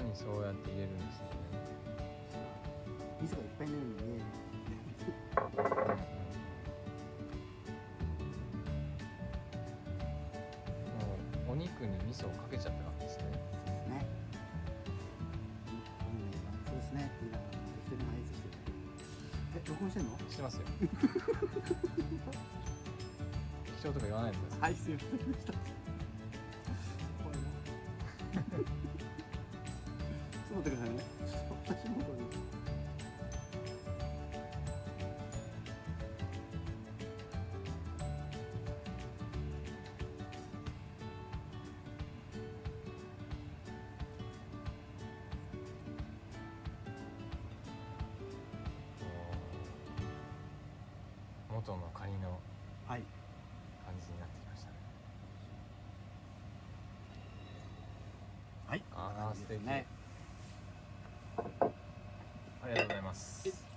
殻にそうやって入れるんですね味噌がいっぱいのもうお肉に味噌をかけちゃった感じですねそうですね。うんそうですね。って言いながら適当してるえ録音してんの？してますよ貴重とか言わないでください。はいすいませんでしたと待ってくださいね。元のカニのはい。感じになってきましたね。はい。あー素敵。ねありがとうございます